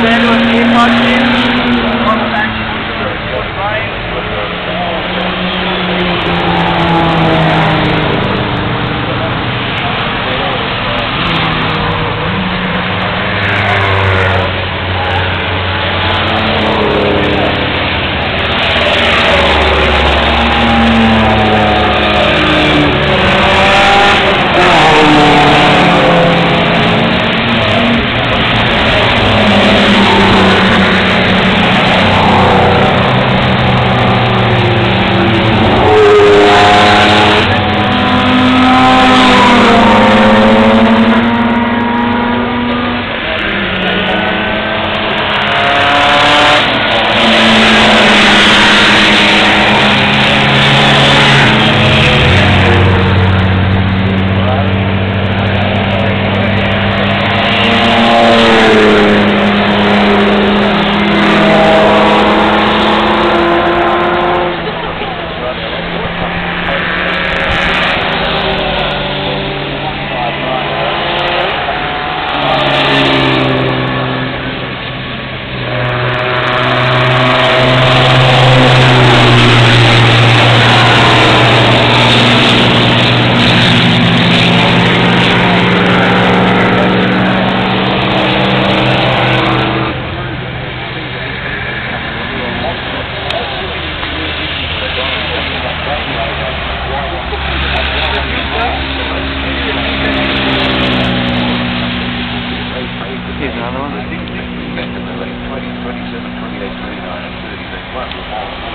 Marcelo aqui, pode Wow.